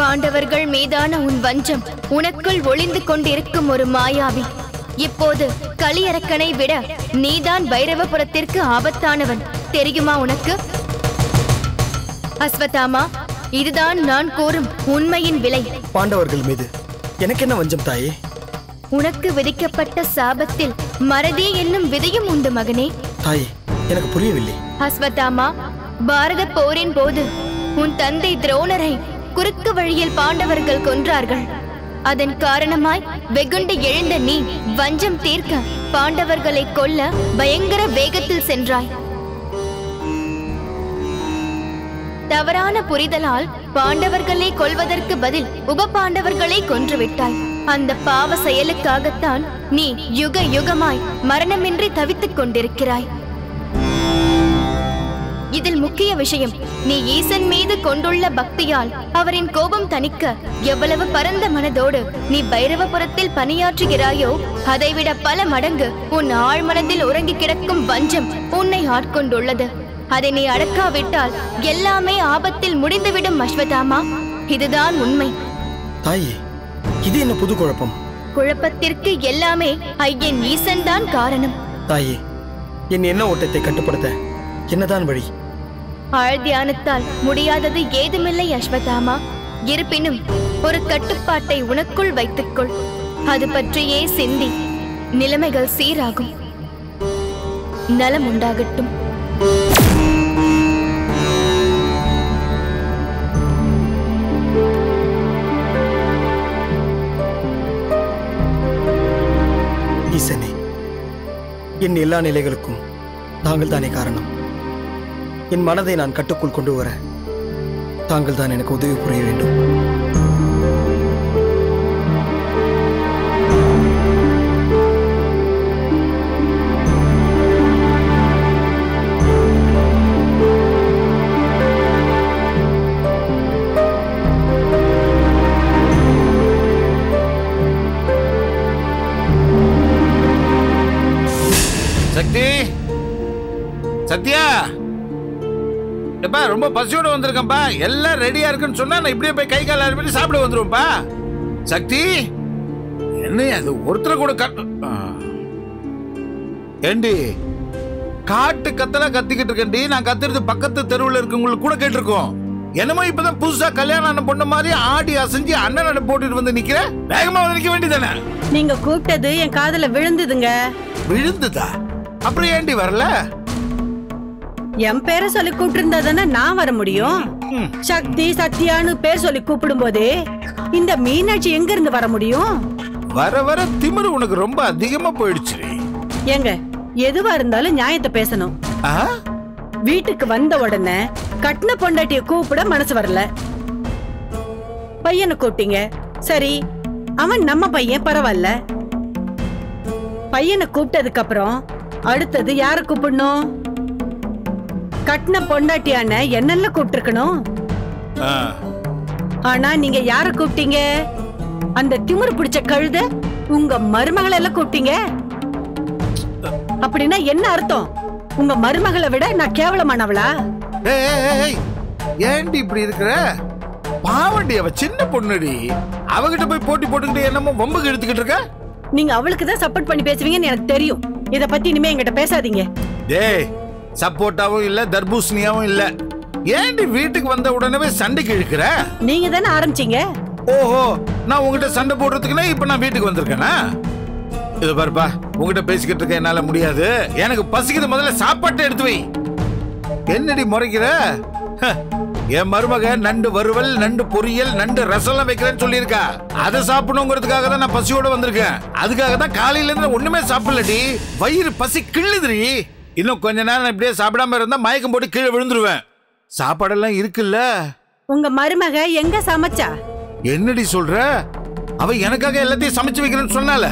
பாண்டவர்கள் மீதான உன் வஞ்சம் உனக்குள் ஒளிந்து கொண்டிருக்கும் ஒரு மாயாவி. இப்போது கலியரக்கனை விட நீதான் பைரவபுரத்திற்கு ஆபத்தானவன். தெரியுமா உனக்கு? அஸ்வத்தாமா இதுதான் நான் கூறும் உண்மையின் விலை. பாண்டவர்கள் மீது எனக்கு என்ன வஞ்சம் தாயே? உனக்கு விதிக்கப்பட்ட சாபத்தில் மறதி என்னும் விதையும் உண்டு மகனே. தாயே எனக்கு புரியவில்லை. அஸ்வத்தாமா பாரத போரின் போது உன் தந்தை துரோணரை குறுக்கு வழியில் பாண்டவர்கள் கொன்றார்கள். அதன் காரணமாய் வெகுண்டு எழுந்த நீ வஞ்சம் தீர்க்க பாண்டவர்களை கொல்ல பயங்கர வேகத்தில் சென்றாய். தவறான புரிதலால் பாண்டவர்களை கொல்வதற்கு பதில் உப பாண்டவர்களை கொன்றுவிட்டாய். அந்த பாவ செயலுக்காகத்தான் நீ யுக யுகமாய் மரணமின்றி தவித்துக் கொண்டிருக்கிறாய். இதில் முக்கிய விஷயம் நீ ஈசன் மீது கொண்டுள்ள பக்தியால் அவரின் கோபம் தணிக்க எவ்வளவு பரந்த மனதோடு நீ பைரவபுரத்தில் பணியாற்றுகிறாயோ அதைவிட பல மடங்கு உன் ஆழ்மனதில் உறங்கி கிடக்கும் வஞ்சம் உன்னை ஆட்கொண்டுள்ளது. அதை நீ அடக்காவிட்டால் எல்லாமே ஆபத்தில் முடிந்துவிடும் அஸ்வதாமா. இதுதான் உண்மை. தாயே இது என்ன புது குழப்பம்? குழப்பத்திற்கு எல்லாமே ஐயன் ஈசன் தான் காரணம். தாயே என் எண்ண ஓட்டத்தை கட்டுப்படுத்த என்னதான் வழி? ஆழ் தியானத்தால் முடியாதது ஏதுமில்லை அஸ்வதாமா. இருப்பினும் ஒரு கட்டுப்பாட்டை உனக்குள் வைத்துக்கொள். அது பற்றியே சிந்தி. நிலைமைகள் சீராகும். நலம் உண்டாகட்டும் ஈசனே என் எல்லா நிலைகளுக்கும் தாங்கள் தானே காரணம். என் மனதை நான் கட்டுக்குள் கொண்டு வர தாங்கள் தான் எனக்கு உதவி புரிய வேண்டும். சக்தி! சத்யா! எப்பா ரொம்ப பசியோட வந்திருக்கேன்ப்பா எல்லாம் ரெடியா இருக்குன்னு சொன்னா நான் இப்படியே போய் கை கால் அறுபடி சாப்பிட வந்துருவேன்ப்பா சக்தி என்ன அது ஒருத்தர் கூட கட்டு ஆ. ஏண்டி காட்டு கத்தலா கத்திக்கிட்டு இருக்கேன்டி. நான் கத்துறது பக்கத்து தெருவில் இருக்கவங்களுக்கு கூட கேட்டிருக்கோம். என்னமோ இப்பதான் புதுசா கல்யாணம் ஆன பொண்ணு மாதிரி ஆடி அசைஞ்சு அண்ணன் போட்டுட்டு வந்து நிக்கிற? வேகமா வந்து நிக்க வேண்டியதானே நீங்க கூப்பிட்டது என் காதுல விழுந்ததுங்க. விழுந்துதா? அப்புறம் ஏண்டி வரல? என் பேரை சொல்லி கூப்பிட்டு தானே நான் வர முடியும். சக்தி சத்யான்னு பேர் சொல்லி கூப்பிடும் போதே இந்த மீனாட்சி எங்க இருந்து வர முடியும்? வர வர திமிரு உனக்கு ரொம்ப அதிகமா போயிடுச்சு ஏங்க எதுவா இருந்தாலும் நியாயத்தை பேசணும்? வீட்டுக்கு வந்த உடனே கட்டின பொண்டாட்டிய கூப்பிட மனசு வரல. பையனை கூப்பிட்டீங்க. சரி அவன் நம்ம பையன் பரவாயில்ல. பையனை கூப்பிட்டதுக்கு அப்புறம் அடுத்தது யார கூப்பிடணும்? கட்டின பொண்டாட்டியான என்னெல்ல கூப்பிட்டுருக்கணும். ஆனா நீங்க யார கூப்பிட்டீங்க? அந்த திமிரு பிடிச்ச கழுத உங்க மருமகளை எல்லாம் கூப்பிட்டீங்க? அப்படின்னா என்ன அர்த்தம்? உங்க மருமகளை விட நான் கேவலமானவளா. ஏண்டி இப்படி இருக்கிற? பாவண்டி அவ சின்ன பொண்ணுடி. அவகிட்ட போய் போட்டி போட்டுக்கிட்டு என்னமோ வம்புக்கு எடுத்துக்கிட்டு இருக்க? நீங்க அவளுக்கு தான் சப்போர்ட் பண்ணி பேசுவீங்கன்னு எனக்கு தெரியும். இத பத்தி இனிமே என்கிட்ட பேசாதீங்க. டேய் சப்போட்டாவும் இல்ல தர்பூசணியாவும் இல்ல. ஏண்டி வீட்டுக்கு வந்த உடனே சண்டைக்கு இழுக்கிற? நீங்க தானே ஆரம்பிச்சீங்க? ஓஹோ நான் உங்ககிட்ட சண்டை போடுறதுக்குன்னா இப்ப நான் வீட்டுக்கு வந்திருக்கேனா? இது பாருப்பா உங்ககிட்ட பேசிக்கிட்டு இருக்க என்னால முடியாது. எனக்கு பசிக்குது முதல்ல சாப்பாட்டை எடுத்து வை. என்னடி முறைக்கிற? என் மருமக நண்டு வறுவல் நண்டு பொரியல் நண்டு ரசம்லாம் வைக்கிறேன்னு சொல்லியிருக்கா. அதை சாப்பிடணுங்கிறதுக்காக தான் நான் பசியோட வந்திருக்கேன். அதுக்காக தான் காலையில இருந்து ஒண்ணுமே சாப்பிடலடி. வயிறு பசி கிள்ளுதுடி. இன்னும் கொஞ்ச நேரம் இப்படியே சாப்பிடாம இருந்தா மயக்கம் போட்டு கீழே விழுந்துருவேன். சாப்பாடெல்லாம் இருக்குல்ல? உங்க மருமக எங்க சமைச்சா? என்னடி சொல்ற? அவ எனக்காக எல்லாத்தையும் சமைச்சு வைக்கிறேன்னு சொன்னால.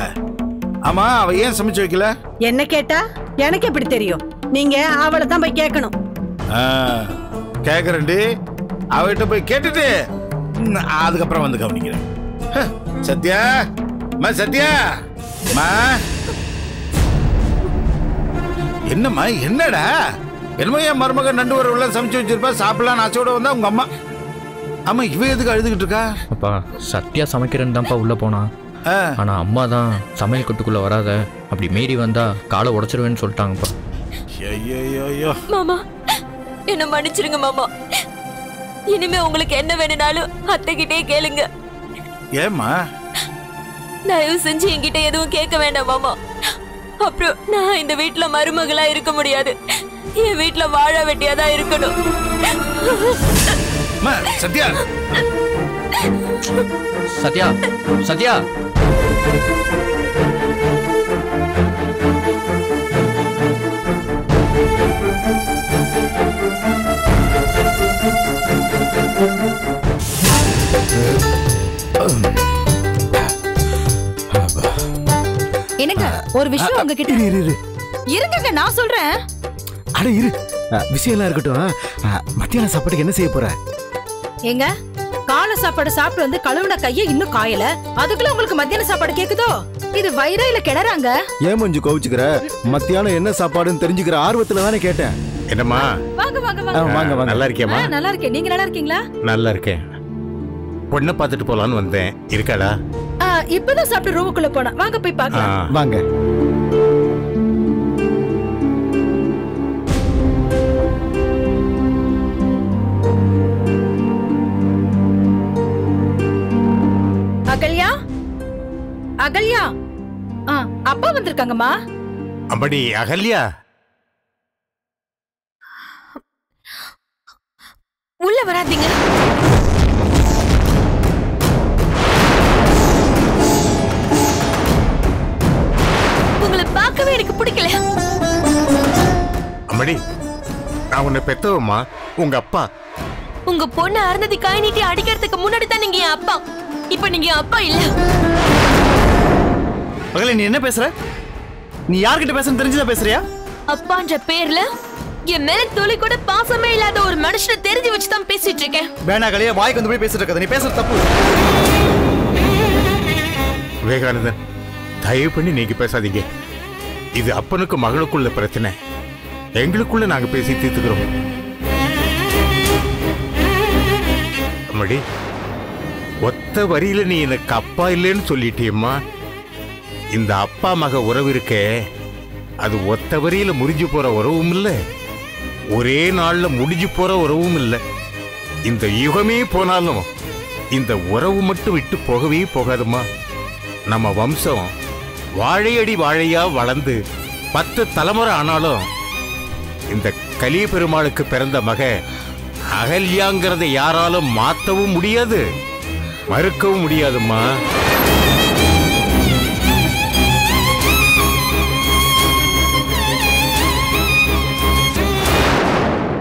ஆமா அவ ஏன் சமைச்சு வைக்கல? என்ன கேட்டா? எனக்கு எப்படி தெரியும்? நீங்க அவளை தான் போய் கேட்கணும். கேக்குறேன்டி. அவகிட்ட போய் கேட்டுட்டு அதுக்கப்புறம் வந்து கவனிக்கிறேன். சத்யா மா சத்யா மா. என்னம்மா என்னடா? என்னமோ என் மருமகன் நண்டு வரவுல சமைச்சு வச்சிருப்பா சாப்பிடலாம் ஆசையோட வந்தா உங்க அம்மா. ஆமா இவ எதுக்கு அழுதுகிட்டு இருக்கா? அப்பா சத்யா சமைக்கிறேன்னு தான்ப்பா உள்ள போனா. ஆனா அம்மா தான் சமையல் கட்டுக்குள்ள வராத. அப்படி மீறி வந்தா காலை உடைச்சிருவேன்னு சொல்லிட்டாங்கப்பா. ஐயையோயோ. மாமா என்ன மன்னிச்சிருங்க மாமா. இனிமே உங்களுக்கு என்ன வேணும்னாலும் அத்தைகிட்டே கேளுங்க. ஏம்மா? தயவு செஞ்சு என்கிட்ட எதுவும் கேட்க வேண்டாம் மாமா. அப்புறம் நான் இந்த வீட்டுல மருமகளா இருக்க முடியாது. என் வீட்டுல வாழ வெட்டியா தான் இருக்கணும். சத்யா சத்யா. சத்யா சத்யா. என்னங்க ஒரு விஷயம் உங்ககிட்ட? இரு இரு இரு. இருங்கங்க நான் சொல்றேன். அட இரு. அ, விஷயம்லாம் இருக்கட்டும். மத்தியான சாப்பாட்டுக்கு என்ன செய்ய போற? ஏங்க காலை சாப்பாடு சாப்பிட்டு வந்து கழுவுன கைய இன்னும் காயல. அதுக்குள்ள உங்களுக்கு மத்தியான சாப்பாடு கேக்குதோ? இது வயிறா இல்ல கிணறாங்க ஏன் மஞ்சு கோவிச்சுக்கிற? மத்தியானம் என்ன சாப்பாடுன்னு தெரிஞ்சுக்கிற ஆர்வத்துல தானே கேட்டேன். என்னம்மா? வாங்க வாங்க வாங்க. வாங்க வாங்க. நல்லா இருக்கியம்மா? ஆ, நல்லா இருக்கேன். நீங்க நல்லா இருக்கீங்களா? நல்லா இருக்கேன். பொண்ணை பார்த்துட்டு போலான்னு வந்தேன். இருக்காளா? ஆ, இப்பதான் சாப்பிட்டு ரூமுக்குள்ள போனா வாங்க போய் பாக்கலாம் வாங்க. அகல்யா? அகல்யா? ஆ, அப்பா வந்திருக்காங்கம்மா. அம்படி அகல்யா? உள்ள வராதீங்க. நான் உன்னை பெத்தவம்மா. உங்க அப்பா. உங்க பொண்ணு அருந்ததி காய் நீட்டி அடிக்கிறதுக்கு முன்னாடி தான் நீங்க என் அப்பா. இப்ப நீங்க என் அப்பா இல்ல. மகளே நீ என்ன பேசுற? நீ யார்கிட்ட பேசுன்னு தெரிஞ்சுதான் பேசுறியா? அப்பான்ற பேர்ல என் மேல துளி கூட பாசமே இல்லாத ஒரு மனுஷனை தெரிஞ்சு வச்சு தான் பேசிட்டு இருக்கேன். வேணா கலையா வாய்க்கு வந்து போய் பேசிட்டு இருக்காத. நீ பேசுறது தப்பு. விவேகானந்தன் தயவு பண்ணி நீங்க பேசாதீங்க. இது அப்பனுக்கு மகளுக்குள்ள பிரச்சனை. எங்களுக்குள்ள நாங்க பேசி தீர்த்துக்கிறோம். அம்மாடி ஒத்த வரியில நீ எனக்கு அப்பா இல்லைன்னு சொல்லிட்டியம்மா. இந்த அப்பா மக உறவு இருக்கே அது ஒத்த வரியில முறிஞ்சு போற உறவும் இல்லை. ஒரே நாள்ல முடிஞ்சு போற உறவும் இல்லை. இந்த யுகமே போனாலும் இந்த உறவு மட்டும் விட்டு போகவே போகாதும்மா. நம்ம வம்சம் வாழையடி வாழையா வளர்ந்து பத்து தலைமுறை ஆனாலும் இந்த கலிய பெருமாளுக்கு பிறந்த மக அகல்யாங்கிறத யாராலும் மாத்தவும் முடியாது. மறுக்கவும் முடியாதும்மா.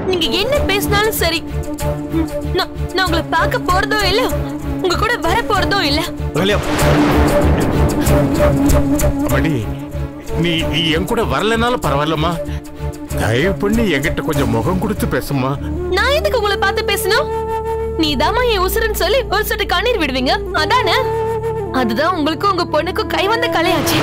நீங்க என்ன பேசினாலும் சரி. நான் உங்களை பார்க்க போறதோ இல்ல. உங்க கூட வர போறதோ இல்ல. நீ என் கூட வரலனாலும் பரவாயில்லம்மா. தயவு பண்ணி என்கிட்ட கொஞ்சம் முகம் கொடுத்து பேசுமா நான் எதுக்கு உங்களை பார்த்து பேசணும்? நீதாம்மா என் உசுரன்னு சொல்லி ஒரு சொட்டு கண்ணீர் விடுவீங்க. அதானே? அதுதான் உங்களுக்கும் உங்க பொண்ணுக்கும் கை வந்த கலையாச்சு.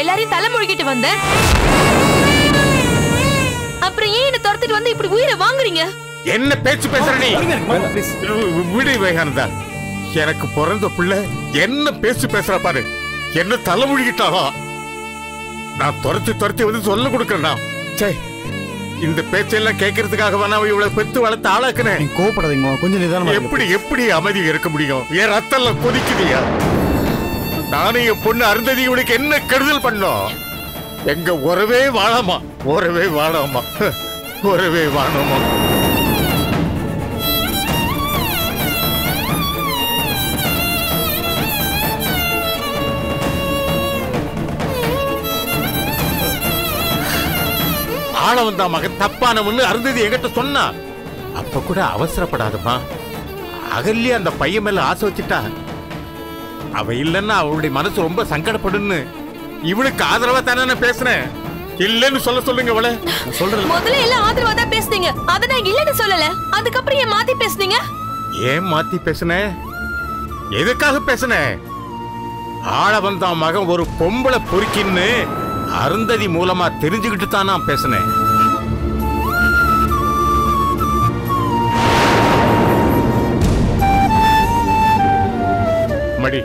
எல்லாரையும் தலை முழுகிட்டு வந்தேன். அப்புறம் ஏன் என்ன துரத்திட்டு வந்து இப்படி உயிரை வாங்குறீங்க? என்ன பேச்சு பேசுற நீ? விடு விவேகானந்தா. எனக்கு பிறந்த பிள்ளை என்ன பேச்சு பேசுற பாரு. என்ன தலைமுழுகிட்டாளா நான் துரத்தி துரத்தி வந்து சொல்ல கொடுக்கறேனா சே இந்த பேச்செல்லாம் கேட்கறதுக்காக வேணா அவ இவ்வளவு பெத்து வளர்த்து ஆளாக்குனேன்? நீ கோவப்படாதீங்க கொஞ்சம் நிதானமா. எப்படி எப்படி அமைதி இருக்க முடியும்? என் ரத்தம்லாம் கொதிக்குதியா? நானும் என் பொண்ணு அருந்ததி இவனுக்கு என்ன கெடுதல் பண்ணோம் எங்க உறவே வாழாமா? உறவே வாழாமா? உறவே வாழாமா? ஆளவன் தான் மகன். தப்பானவன்னு அருந்ததி என்கிட்ட சொன்னா. அப்ப கூட அவசரப்படாதமா அகல்யா அந்த பையன் மேல ஆசை வச்சுட்டா அவ இல்லைன்னா அவளுடைய மனசு ரொம்ப சங்கடப்படுன்னு. இவளுக்கு ஆதரவா தானே பேசுனேன்? இல்லைன்னு சொல்ல சொல்லுங்க அவளை சொல்றேன். முதல்ல எல்லாம் ஆதரவா தான் பேசுனீங்க. அத நான் இல்லன்னு சொல்லல. அதுக்கப்புறம் ஏன் மாத்தி பேசுனீங்க? ஏன் மாத்தி பேசுன? எதுக்காக பேசுன? ஆள வந்தா மகன் ஒரு பொம்பளை பொறுக்கின்னு அருந்ததி மூலமா தெரிஞ்சுக்கிட்டு தான் நான் பேசினேன். மடி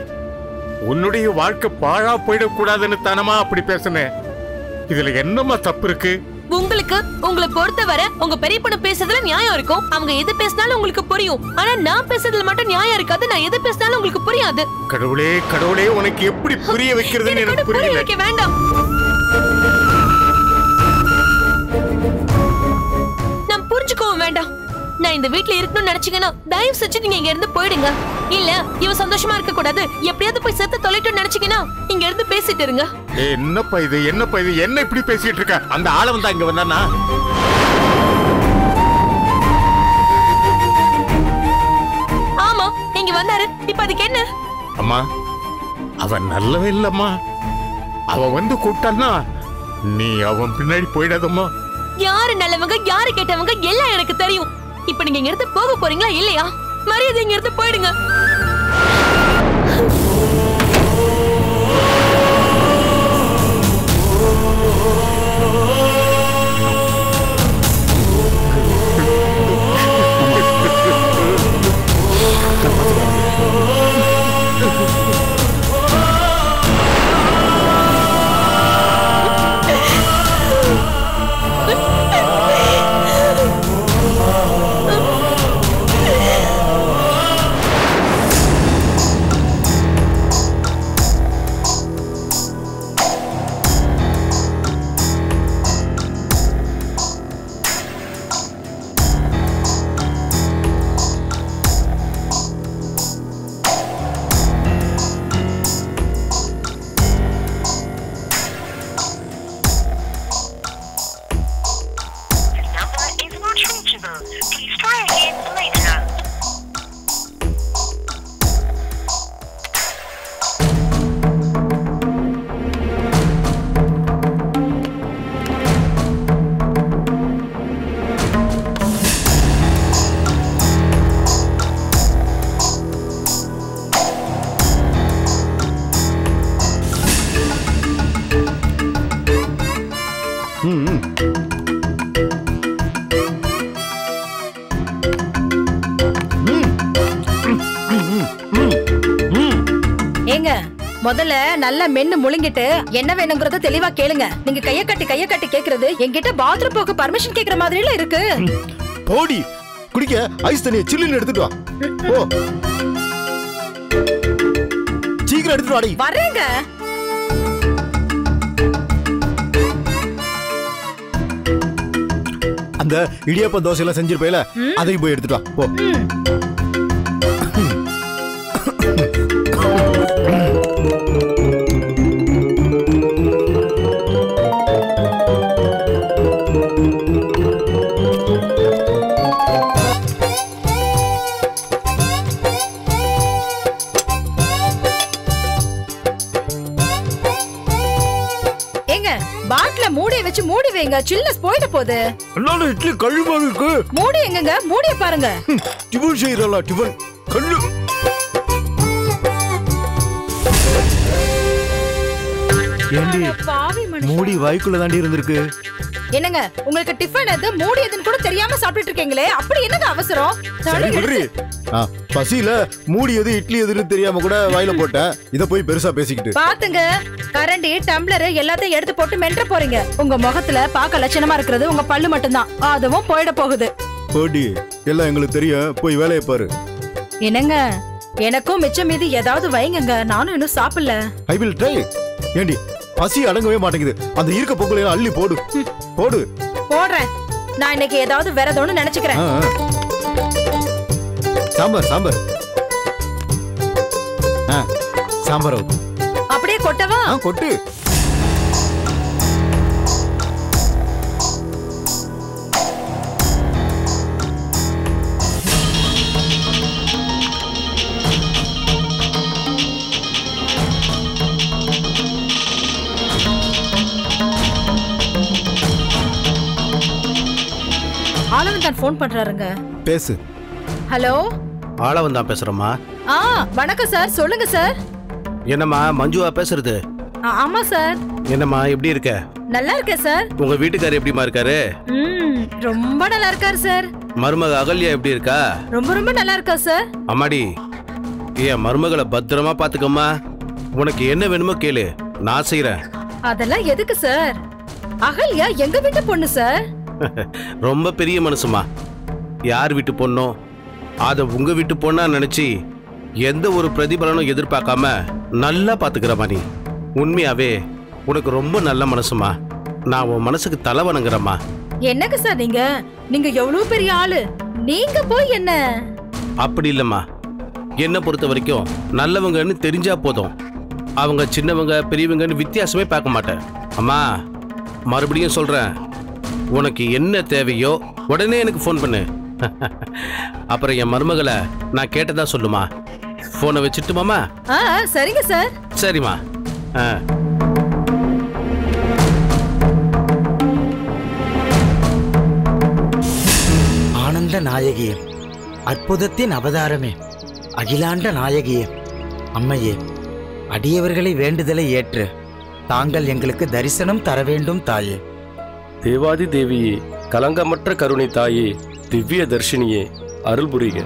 உன்னுடைய வாழ்க்கை பாழா போயிடக்கூடாதுன்னு தானமா அப்படி பேசுனேன் இதுல என்னம்மா தப்பு இருக்கு? உங்களுக்கு உங்களை பொறுத்தவரை உங்க பெரிய பொண்ணு பேசுறதுல நியாயம் இருக்கும். அவங்க எது பேசினாலும் உங்களுக்கு புரியும். ஆனா நான் பேசுறதுல மட்டும் நியாயம் இருக்காது. நான் எது பேசினாலும் உங்களுக்கு புரியாது. கடவுளே கடவுளே உனக்கு எப்படி புரிய வைக்கிறதுன்னு எனக்கு புரிய வைக்க வேண்டாம். நான் இந்த வீட்ல இருக்கணும்னு நினைச்சீங்கன்னா தயவு செஞ்சு நீங்க இங்க இருந்து போயிடுங்க. இல்ல இவ சந்தோஷமா இருக்க கூடாது. எப்படியாவது போய் செத்து தொலைட்டு நினைச்சீங்கன்னா இங்க இருந்து பேசிட்டு இருங்க. என்னப்பா இது? என்னப்பா இது? என்ன இப்படி பேசிட்டு இருக்க? அந்த ஆள வந்தா இங்க வந்தானா? ஆமா இங்க வந்தாரு. இப்ப அதுக்கு என்ன? அம்மா அவன் நல்லவன் இல்லம்மா. அவன் வந்து கூப்பிட்டான்னா நீ அவன் பின்னாடி போயிடாதம்மா. யாரு நல்லவங்க யாரு கெட்டவங்க எல்லாம் எனக்கு தெரியும். இப்ப நீங்க இங்க இருந்து போக போறீங்களா இல்லையா? மரியாதை இங்க இருந்து போயிடுங்க. முதல்ல நல்லா மென்னு முழுங்கிட்டு என்ன வேணுங்கிறத தெளிவா கேளுங்க. நீங்க கைய கட்டி கைய கட்டி கேக்குறது என்கிட்ட பாத்ரூம் போக பர்மிஷன் கேக்குற மாதிரில இருக்கு. போடி. குடிக்க ஐஸ் தண்ணியை சில்லுன்னு எடுத்துட்டு வா. ஓ சீக்கிரம் எடுத்துட்டு வாடி. வரேங்க. அந்த இடியாப்ப தோசை எல்லாம் செஞ்சிருப்பேல அதையும் போய் எடுத்துட்டு வா. போ. வச்சு மூடி வைங்க. சில்னஸ் போயிட போகுது. என்னால இட்லி கழுவா இருக்கு? மூடி எங்கங்க மூடிய பாருங்க. டிஃபன் செய்யறல டிஃபன் கல்லு. ஏண்டி. மூடி வாய்க்குள்ள தாண்டி இருந்திருக்கு? என்னங்க உங்களுக்கு டிஃபன் எது மூடி எதுன்னு கூட தெரியாம சாப்பிட்டுட்டு இருக்கீங்களே. அப்படி என்னங்க அவசரம்? பசியில மூடி எது இட்லி எதுன்னு தெரியாம கூட வாயில போட்டேன். இத போய் பெருசா பேசிக்கிட்டு. பாத்துங்க. கரண்டி டம்ளர் எல்லாத்தையும் எடுத்து போட்டு மென்ற போறீங்க. உங்க முகத்துல பார்க்க லட்சணமா இருக்கிறது உங்க பல்லு மட்டும்தான். அதுவும் போயிட போகுது. போடி எல்லாம் எங்களுக்கு தெரியும். போய் வேலையை பாரு. என்னங்க? எனக்கும் மிச்சம் மீதி ஏதாவது வைங்கங்க. நானும் இன்னும் சாப்பிடல. ஐ வில் ட்ரை ஏண்டி பசி அடங்கவே மாட்டேங்குது. அந்த இருக்க பொங்கலையும் அள்ளி போடு. போடு. போடுறேன். நான் இன்னைக்கு ஏதாவது வேற ஏதோன்னு நினைச்சுக்கிறேன். சாம்பார் சாம்பார். ஆ சாம்பார் ஊத்து அப்படியே கொட்டவா? கொட்டு. ஆளவன் ஃபோன் பண்றாருங்க. பேசு. ஹலோ? ஆளவன் தான் பேசுறேம்மா. ஆ வணக்கம் சார் சொல்லுங்க சார். என்னம்மா மஞ்சுவா பேசுறது? ஆமா சார். என்னம்மா எப்படி இருக்க? நல்லா இருக்கேன் சார். உங்க வீட்டுக்காரர் எப்படிம்மா இருக்காரு? ம் ரொம்ப நல்லா இருக்காரு சார். மருமக அகல்யா எப்படி இருக்கா? ரொம்ப ரொம்ப நல்லா இருக்கா சார். அம்மாடி என் மருமகளை பத்திரமா பாத்துக்கம்மா? உனக்கு என்ன வேணுமோ கேளு நான் செய்யறேன் அதெல்லாம் எதுக்கு சார்? அகல்யா எங்க வீட்டு பொண்ணு சார்? ரொம்ப பெரிய மனசுமா யார் வீட்டு பொண்ணோ? அதை உங்க வீட்டு பொண்ணா நினைச்சு எந்த ஒரு பிரதிபலனும் எதிர்பார்க்காம நல்லா பாத்துக்கிறமா நீ உண்மையாவே உனக்கு ரொம்ப நல்ல மனசுமா. நான் உன் மனசுக்கு தலை வணங்குறேம்மா. என்னங்க சார் நீங்க? நீங்க எவ்வளவு பெரிய ஆளு? நீங்க போய் என்ன? அப்படி இல்லம்மா. என்னை பொறுத்த வரைக்கும் நல்லவங்கன்னு தெரிஞ்சா போதும். அவங்க சின்னவங்க பெரியவங்கன்னு வித்தியாசமே பார்க்க மாட்டேன். அம்மா மறுபடியும் சொல்றேன். உனக்கு என்ன தேவையோ உடனே எனக்கு ஃபோன் பண்ணு. அப்புறம் என் மருமகளை நான் கேட்டதா சொல்லுமா? ஃபோனை வச்சுட்டுமாமா? சரிங்க சார். சரிம்மா. ஆ. ஆனந்த நாயகியே அற்புதத்தின் அவதாரமே. அகிலாண்ட நாயகியே அம்மையே அடியவர்களை வேண்டுதலை ஏற்று தாங்கள் எங்களுக்கு தரிசனம் தர வேண்டும் தாயே. தேவாதி தேவியே கலங்கமற்ற கருணை தாயே திவ்ய தர்ஷினியே அருள் புரிக.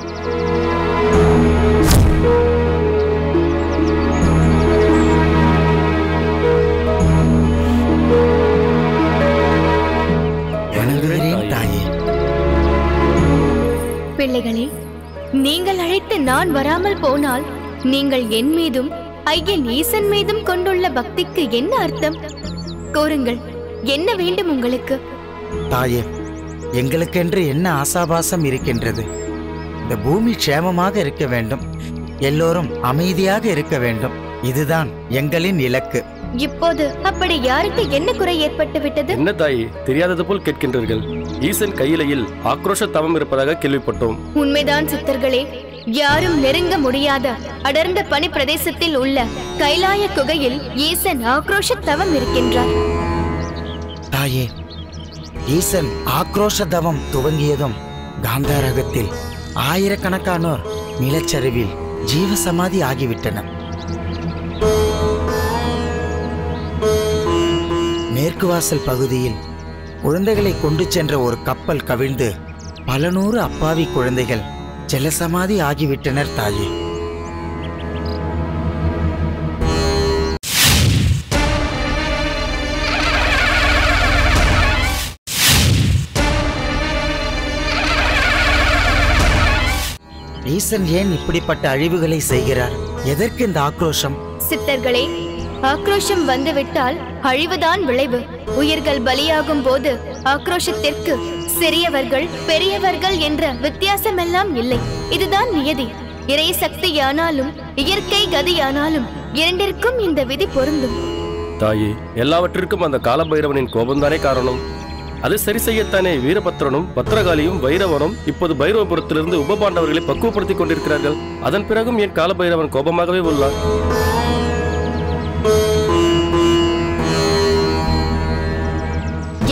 பிள்ளைகளே நீங்கள் அழைத்து நான் வராமல் போனால் நீங்கள் என் மீதும் ஐயன் ஈசன் மீதும் கொண்டுள்ள பக்திக்கு என்ன அர்த்தம்? கூறுங்கள் என்ன வேண்டும் உங்களுக்கு? தாயே எங்களுக்கென்று என்ன ஆசாபாசம் இருக்கின்றது? இந்த பூமி க்ஷேமமாக இருக்க வேண்டும். எல்லோரும் அமைதியாக இருக்க வேண்டும். இதுதான் எங்களின் இலக்கு. இப்போது அப்படி யாருக்கு என்ன குறை ஏற்பட்டு விட்டது என்ன தாயே தெரியாதது போல் கேட்கின்றீர்கள். ஈசன் கையிலையில் ஆக்ரோஷ தவம் இருப்பதாக கேள்விப்பட்டோம். உண்மைதான் சித்தர்களே. யாரும் நெருங்க முடியாத அடர்ந்த பனி பிரதேசத்தில் உள்ள கைலாய குகையில் ஈசன் ஆக்ரோஷ தவம் இருக்கின்றார். தாயே ஈசன் ஆக்ரோஷ தவம் துவங்கியதும் காந்தாரகத்தில் ஆயிரக்கணக்கானோர் நிலச்சரிவில் ஜீவசமாதி ஆகிவிட்டனர். மேற்கு வாசல் பகுதியில் குழந்தைகளை கொண்டு சென்ற ஒரு கப்பல் கவிழ்ந்து பல நூறு அப்பாவி குழந்தைகள் ஜலசமாதி ஆகிவிட்டனர் தாயே. ஈசன் ஏன் இப்படிப்பட்ட அழிவுகளை செய்கிறார்? எதற்கு இந்த ஆக்ரோஷம்? சித்தர்களே ஆக்ரோஷம் வந்துவிட்டால் அழிவுதான் விளைவு. உயிர்கள் பலியாகும் போது ஆக்ரோஷத்திற்கு சிறியவர்கள் பெரியவர்கள் என்ற வித்தியாசமெல்லாம் இல்லை. இதுதான் நியதி. இறை சக்தியானாலும் இயற்கை கதியானாலும் இரண்டிற்கும் இந்த விதி பொருந்தும். தாயே எல்லாவற்றிற்கும் அந்த காலபைரவனின் கோபம்தானே காரணம்? அது சரி செய்யத்தானே? வீரபத்ரனும் பத்ரகாளியும் வைரவனும் இப்போது பைரவபுரத்திலிருந்து உபபாண்டவர்களை பக்குவப்படுத்திக் கொண்டிருக்கிறார்கள். அதன் பிறகும் என் காலபைரவன் கோபமாகவே உள்ளார்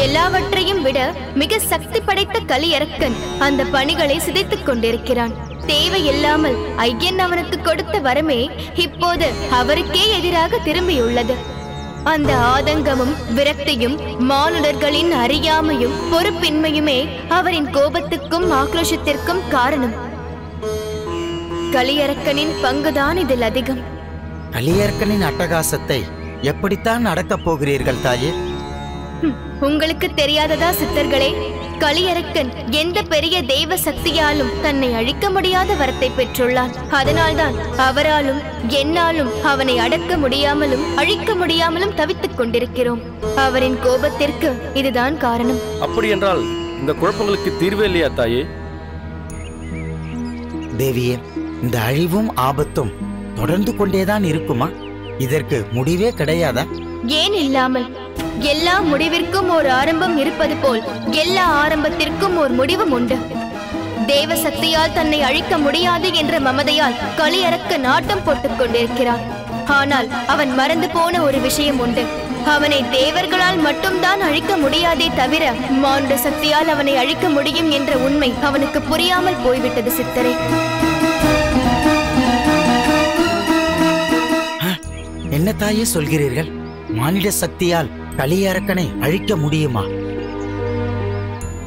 எல்லாவற்றையும் விட மிக சக்தி படைத்த கலியரக்கன் அந்த பணிகளை சிதைத்துக் கொண்டிருக்கிறான். தேவையில்லாமல் ஐயன் அவனுக்கு கொடுத்த வரமே இப்போது அவருக்கே எதிராக திரும்பியுள்ளது. அந்த ஆதங்கமும் விரக்தியும் மானுடர்களின் அறியாமையும் பொறுப்பின்மையுமே அவரின் கோபத்துக்கும் ஆக்ரோஷத்திற்கும் காரணம். கலியரக்கனின் பங்குதான் இதில் அதிகம். கலியர்க்கனின் அட்டகாசத்தை எப்படித்தான் அடக்கப் போகிறீர்கள் தாயே? உங்களுக்கு தெரியாததா சித்தர்களே? கலியரக்கன் எந்த பெரிய தெய்வ சக்தியாலும் தன்னை அழிக்க முடியாத வரத்தை பெற்றுள்ளான். அதனால்தான் அவராலும் என்னாலும் அவனை அடக்க முடியாமலும் அழிக்க முடியாமலும் தவித்துக் கொண்டிருக்கிறோம். அவரின் கோபத்திற்கு இதுதான் காரணம். அப்படி என்றால் இந்த குழப்பங்களுக்கு தீர்வே இல்லையா தாயே? தேவியே இந்த அழிவும் ஆபத்தும் தொடர்ந்து கொண்டேதான் இருக்குமா? இதற்கு முடிவே கிடையாதா? ஏன் இல்லாமல்? எல்லா முடிவிற்கும் ஒரு ஆரம்பம் இருப்பது போல் எல்லா ஆரம்பத்திற்கும் ஒரு முடிவும் உண்டு. தேவ சக்தியால் தன்னை அழிக்க முடியாது என்ற மமதையால் களியறக்க நாட்டம் போட்டுக் கொண்டிருக்கிறான் ஆனால் அவன் மறந்து போன ஒரு விஷயம் உண்டு. அவனை தேவர்களால் மட்டும்தான் அழிக்க முடியாதே தவிர மானுட சக்தியால் அவனை அழிக்க முடியும் என்ற உண்மை அவனுக்கு புரியாமல் போய்விட்டது சித்தரே. என்ன தாயே சொல்கிறீர்கள்? மானிட சக்தியால் கலியரக்கனை அழிக்க முடியுமா?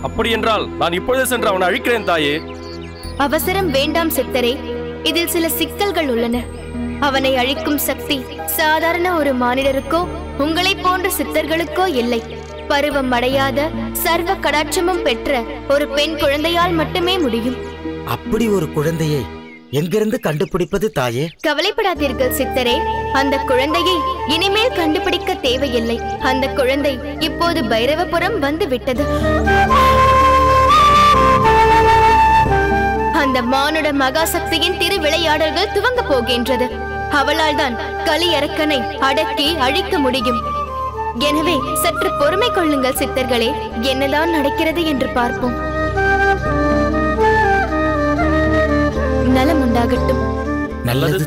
அப்படி என்றால் நான் இப்பொழுது சென்று அவனை அழிக்கிறேன் தாயே. அவசரம் வேண்டாம் சித்தரே. இதில் சில சிக்கல்கள் உள்ளன. அவனை அழிக்கும் சக்தி சாதாரண ஒரு மானிடருக்கோ உங்களைப் போன்ற சித்தர்களுக்கோ இல்லை. பருவம் அடையாத சர்வ கடாட்சமும் பெற்ற ஒரு பெண் குழந்தையால் மட்டுமே முடியும். அப்படி ஒரு குழந்தையை எங்கிருந்து கண்டுபிடிப்பது தாயே? கவலைப்படாதீர்கள் சித்தரே. அந்த குழந்தையை இனிமேல் கண்டுபிடிக்க தேவையில்லை. அந்த குழந்தை இப்போது பைரவபுரம் வந்து விட்டது அந்த மானுட மகாசக்தியின் திருவிளையாடல்கள் துவங்க போகின்றது. அவளால் தான் கலியரக்கனை அடக்கி அழிக்க முடியும். எனவே சற்று பொறுமை கொள்ளுங்கள் சித்தர்களே. என்னதான் நடக்கிறது என்று பார்ப்போம். நலம் உண்டாகட்டும் நல்லது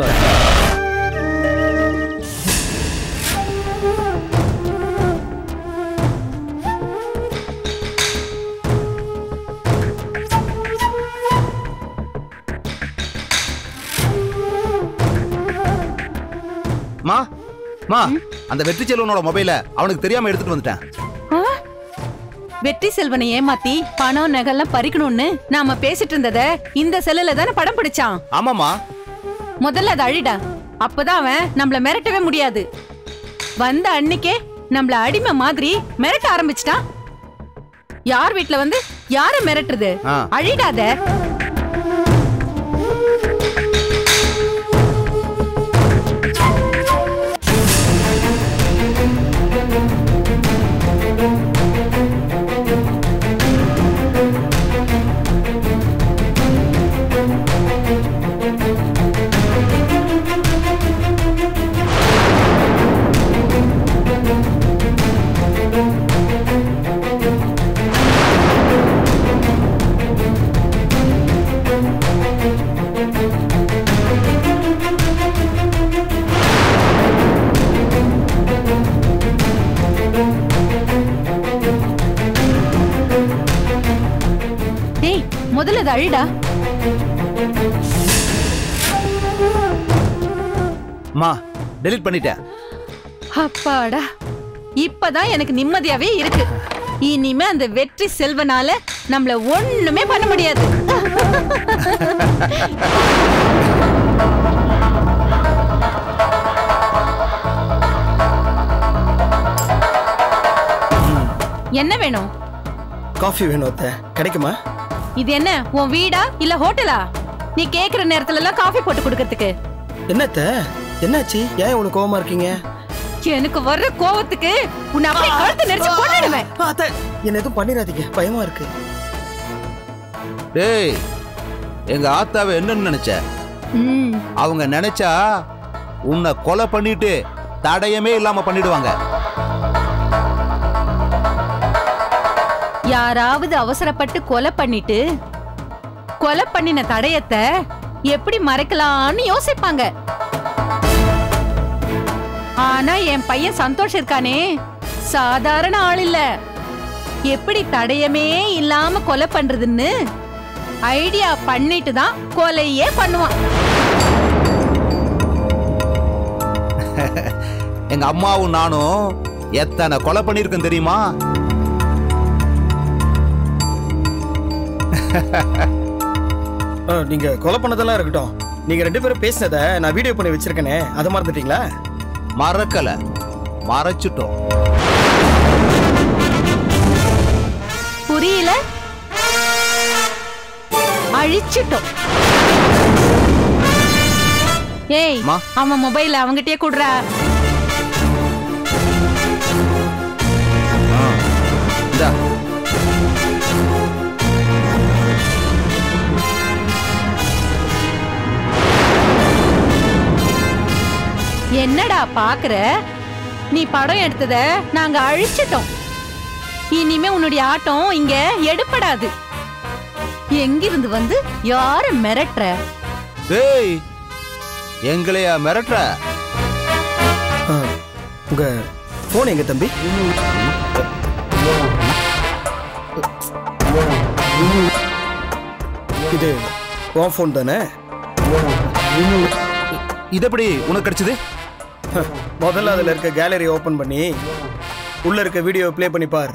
மா மா அந்த வெற்றி செல்வனோட மொபைல அவனுக்கு தெரியாம எடுத்துட்டு வந்துட்டேன்? வெற்றி செல்வனை ஏமாத்தி பணம் நகைலாம் பறிக்கணும்னு நாம பேசிட்டு இருந்தத இந்த செல்லுல தானே படம் பிடிச்சான்? ஆமாமா முதல்ல அதை அழிடா. அப்பதான் அவன் நம்மள மிரட்டவே முடியாது. வந்த அன்னைக்கே நம்மள அடிமை மாதிரி மிரட்ட ஆரம்பிச்சிட்டான். யார் வீட்ல வந்து யார மிரட்டுறது. அழிடாத. முதல்ல அதை அழிடா. மா டெலீட் பண்ணிட்டேன். அப்பாடா இப்பதான் எனக்கு நிம்மதியாவே இருக்கு. இனிமே அந்த வெற்றி செல்வனால நம்மள ஒண்ணுமே பண்ண முடியாது. என்ன வேணும்? காஃபி வேணும் அத்தை. கிடைக்குமா? இது என்ன உன் வீடா இல்ல ஹோட்டலா? நீ கேக்குற நேரத்துல எல்லாம் காஃபி போட்டு கொடுக்கறதுக்கு. என்னத்த? என்னாச்சு? ஏன் உனக்கு கோவமா இருக்கீங்க? எனக்கு வர்ற கோவத்துக்கு உன்னை அப்படியே கழுத்து நெரிச்சு கொண்டுடுவேன் அத்தை என்ன எதுவும் பண்ணிடாதீங்க. பயமா இருக்கு. டேய் எங்க ஆத்தாவை என்னன்னு நினைச்ச? ம், அவங்க நினைச்சா உன்னை கொலை பண்ணிட்டு தடயமே இல்லாம பண்ணிடுவாங்க. யாராவது அவசரப்பட்டு கொலை பண்ணிட்டு கொலை பண்ணின தடயத்தை எப்படி மறைக்கலாம்னு யோசிப்பாங்க. ஆனா என் பையன் சந்தோஷ் இருக்கானே சாதாரண ஆள் இல்ல. எப்படி தடயமே இல்லாம கொலை பண்றதுன்னு ஐடியா பண்ணிட்டு தான் கொலையே பண்ணுவான். எங்க அம்மாவும் நானும் எத்தனை கொலை பண்ணிருக்கேன் தெரியுமா? நீங்க கொலை பண்ணதெல்லாம் இருக்கட்டும். நீங்க ரெண்டு பேரும் பேசினத நான் வீடியோ பண்ணி வச்சிருக்கேனே. அதை மறந்துட்டீங்களா? மறக்கல. மறைச்சிட்டோம். புரியல? அழிச்சிட்டோம். ஏய் அம்மா. அவன் மொபைல் அவங்கிட்டயே குடுறா. என்னடா பாக்குற? நீ படம் எடுத்தத நாங்க அழிச்சிட்டோம். இனிமே உன்னுடைய ஆட்டம் இங்க எடுப்படாது எங்கிருந்து வந்து யார மிரட்டுற? டேய் எங்களையா மிரட்டுற? உங்க போன் எங்க தம்பி? இது உன் ஃபோன் தானே? இது எப்படி உனக்கு கிடைச்சது? முதல்ல அதில் இருக்க கேலரி ஓப்பன் பண்ணி உள்ளே இருக்க வீடியோ ப்ளே பண்ணி பார்.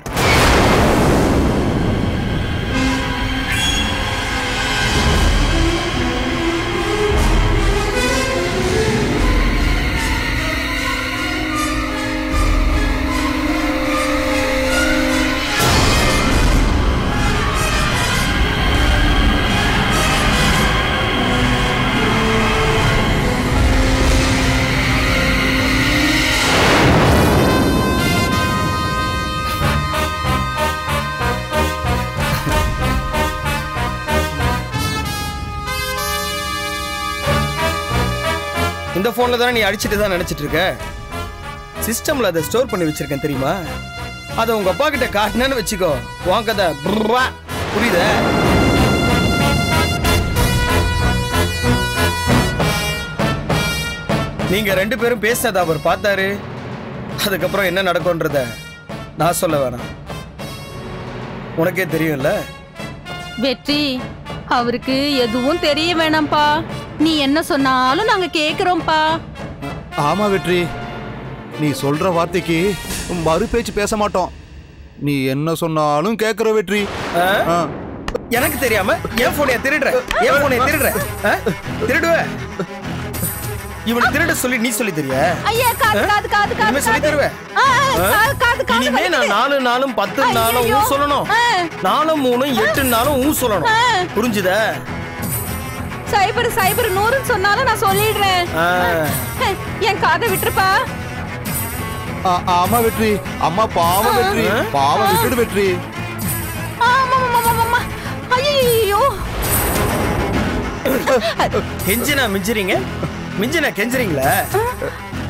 இந்த போன்ல தானே நீ அடிச்சிட்டு தான் நினைச்சிட்டு இருக்க? சிஸ்டம்ல அதை ஸ்டோர் பண்ணி வச்சிருக்கேன் தெரியுமா? அதை உங்க அப்பா கிட்ட காட்டினேன்னு வச்சுக்கோ. உன் கதை புரியுத? நீங்க ரெண்டு பேரும் பேசினதை அவர் பார்த்தாரு. அதுக்கப்புறம் என்ன நடக்கும்ன்றத நான் சொல்ல வேணாம். உனக்கே தெரியும்ல? வெற்றி அவருக்கு எதுவும் தெரிய வேணாம்ப்பா. நீ என்ன சொன்னாலும் நாங்க கேக்குறோம்ப்பா. ஆமா வெற்றி. நீ சொல்ற வார்த்தைக்கு மறு பேச்சு பேச மாட்டோம். நீ என்ன சொன்னாலும் கேக்குற வெற்றி. எனக்கு தெரியாம என் போனைய திருடுற. என் போனைய திருடுற? திருடுவ? இவனை திருட சொல்லி நீ சொல்லி தெரிய ஐயா காது காது காது காது சொல்லி தருவ? ஆ, ஆ, காது காது காது இனிமே நான் நாலு நாளும் பத்து நாளும். ஊ சொல்லணும். நாலும் மூணும் எட்டு நாளும் ஊ சொல்லணும். புரிஞ்சுதா? சைபர் சைபர் நூறுன்னு சொன்னாலும் நான் சொல்லிடுறேன். ஆ. என் காதை விட்டுருப்பா. ஆ- ஆமா வெற்றி. அம்மா பாவம் வெற்றி. பாவம் விட்டுடு வெற்றி. ஐயோ கெஞ்சினா மிஞ்சிறீங்க? மிஞ்சினா கெஞ்சுறீங்களா?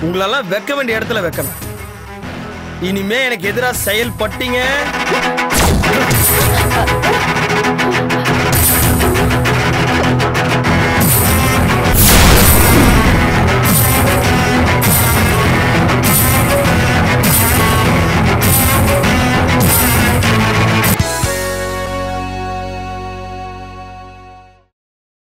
உங்களெல்லாம் வைக்க வேண்டிய இடத்துல வைக்கணும். இனிமே எனக்கு எதிரா செயல்பட்டீங்க.